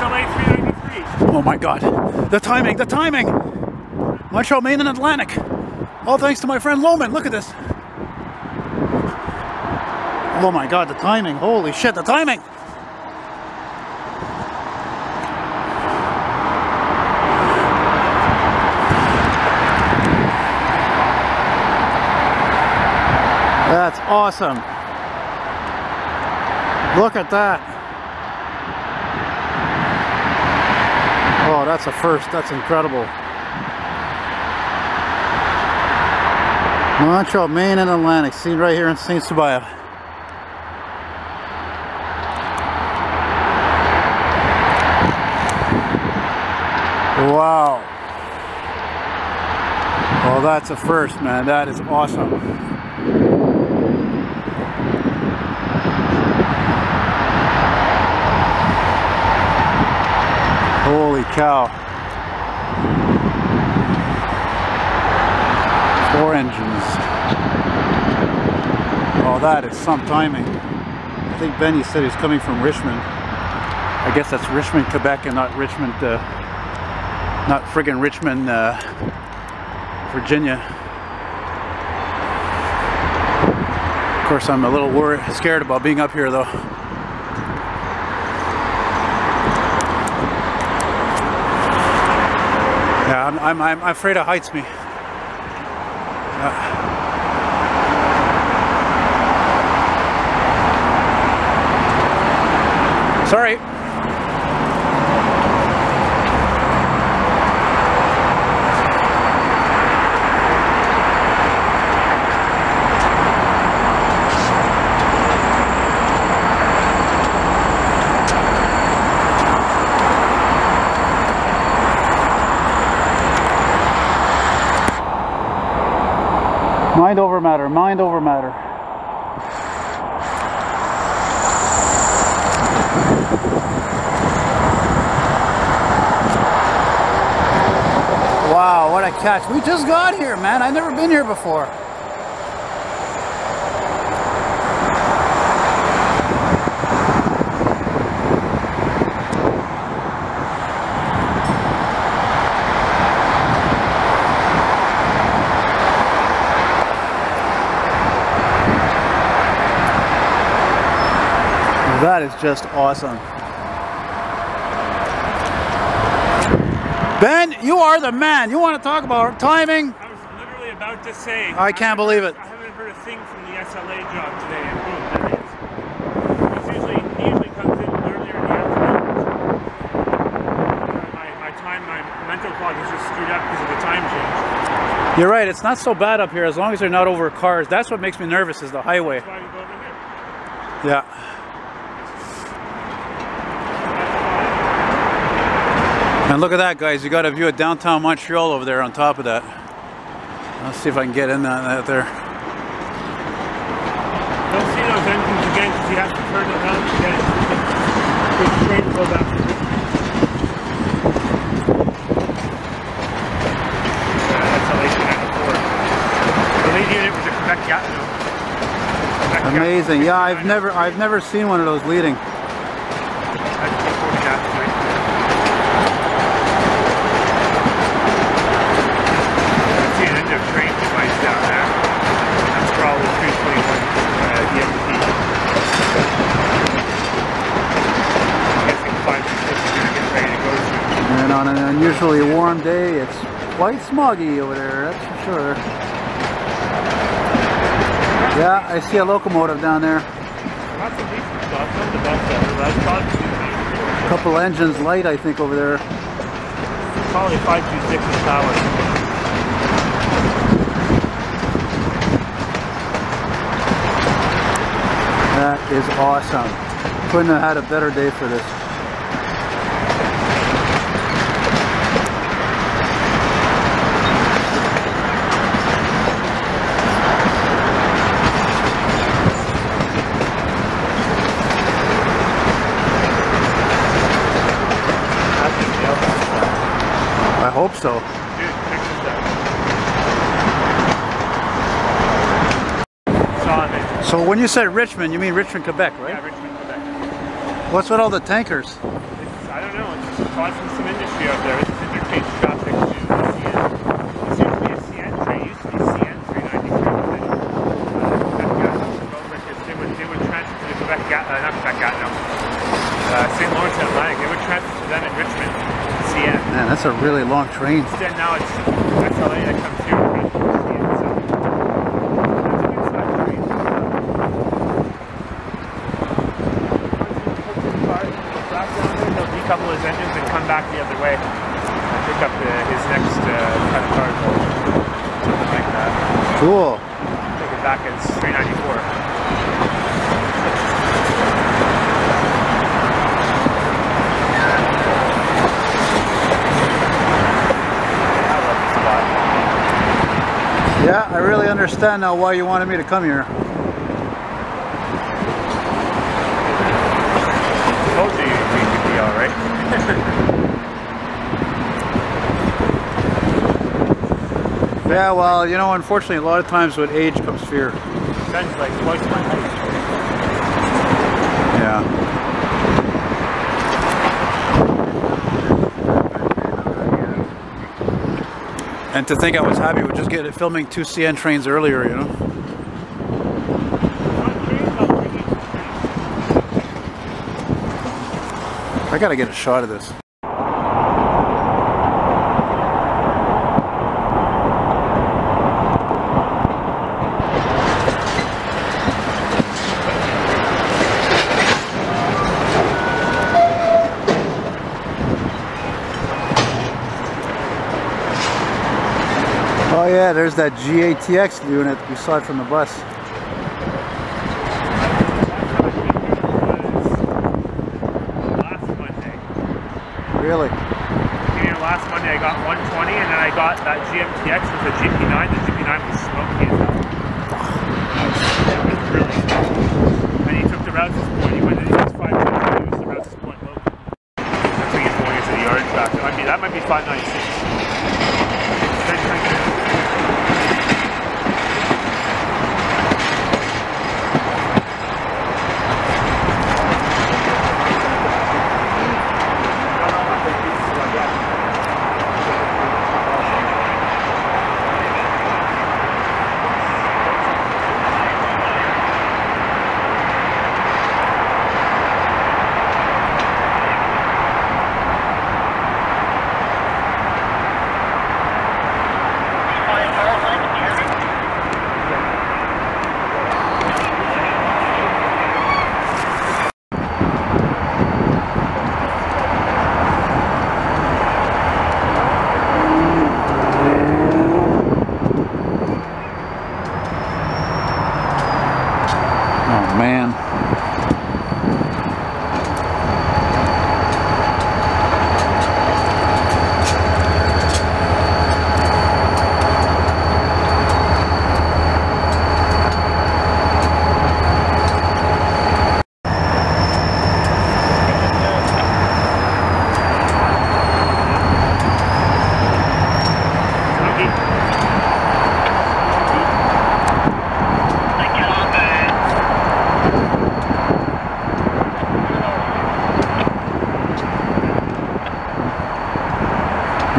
SLA 393. Oh my god. The timing, the timing! Montreal, Maine, and Atlantic. All thanks to my friend Loman. Look at this. Oh my god, the timing. Holy shit, the timing! That's awesome. Look at that. Oh, that's a first. That's incredible. Montreal, Maine, and Atlantic. Seen right here in St. Sabia. Wow. Well, that's a first, man. That is awesome. Holy cow. Four engines. Oh, that is some timing. I think Benny said he's coming from Richmond. I guess that's Richmond, Quebec, and not Richmond, uh, not friggin' Richmond, uh, Virginia. Of course, I'm a little worried, scared about being up here, though. Yeah, I'm, I'm, afraid of heights, me. Yeah. Sorry. Mind over matter, mind over matter. Wow, what a catch. We just got here, man. I've never been here before. That is just awesome. Ben, you are the man. You want to talk about timing? I was literally about to say. I can't believe it. I haven't heard a thing from the SLA job today, and boom, it is. Usually, he usually comes in earlier in the afternoon. My, my time, my mental clock is just screwed up because of the time change. You're right. It's not so bad up here as long as they're not over cars. That's what makes me nervous is the highway. That's why we go over here. Yeah. And look at that, guys. You got a view of downtown Montreal over there on top of that. Let's see if I can get in that, that there. Don't see those engines again because you have to turn it around again. Big train go back to Yeah, that's a late night before. The lead unit was a Quebec yacht. no? Quebec yacht. Amazing. Yeah, I've never I've never seen one of those leading. That's before the yacht, right? I see an end of train device down there. That's probably 321 uh, EMT. I'm guessing 5 to 6 is going to get ready to go soon. And an unusually warm day, it's quite smoggy over there, that's for sure. Yeah, I see a locomotive down there. Lots of decent stuff. Not the best ever. That's probably A couple engines light, I think, over there. probably 526 is power. That is awesome. Couldn't have had a better day for this. Hope so. Dude, check this out. Saw it. So when you said Richmond, you mean Richmond, Quebec, right? Yeah, Richmond, Quebec. What's with all the tankers? It's I don't know. It's just causing some industry out there. It's interchange traffic to CN. It's usually a CN train. It used to be CN 393. but then, uh, Quebec Gatineau took over because they would, they would transfer to the Quebec Gat, uh, not Quebec Gatineau, uh, St. Lawrence and Atlantic. They would transfer to them in Richmond, CN. Man, that's a really long train. Now it's that comes here and transfers to CN. So it's a good size train. He'll decouple his engines and come back the other way and pick up the, his next uh, kind of cargo. Something like that. Cool. Take it back as 394. I love this spot. Yeah, I really understand now why you wanted me to come here. Told you we could be alright. Yeah, well, you know, unfortunately, a lot of times with age comes fear. Ben's like twice my height. Yeah. And to think I was happy with just getting filming two CN trains earlier, you know. I gotta get a shot of this. Oh yeah, there's that GATX unit we saw it from the bus. Last Monday. Really? Last Monday, I got 120, and then I got that GMTX with the GP9. The GP9 was smoky as hell. It was really smoky. And he took the Rouse's Point. He went to his 5 he used the Rouse's Point local. That's when he's going into the yard track. That might be, that might be 596. Oh man.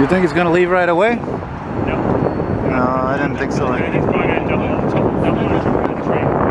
You think he's gonna leave right away? No. No, I didn't think so. He's probably going to double, double, double or triple the train.